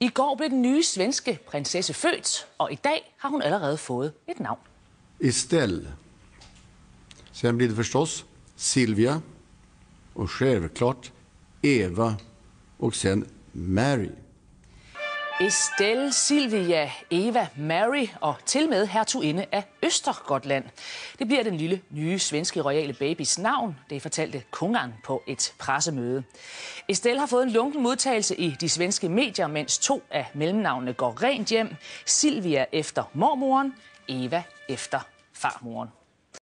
I går blev den nye svenske prinsesse født, og i dag har hun allerede fået et navn. Estelle. Sen blir det förstås Silvia och självklart Eva och sen Mary. Estelle, Silvia, Eva, Mary og til med hertuginde af Østergotland. Det bliver den lille nye svenske royale babys navn, det fortalte kongeren på et pressemøde. Estelle har fået en lunken modtagelse i de svenske medier, mens to af mellemnavnene går rent hjem. Silvia efter mormoren, Eva efter farmoren.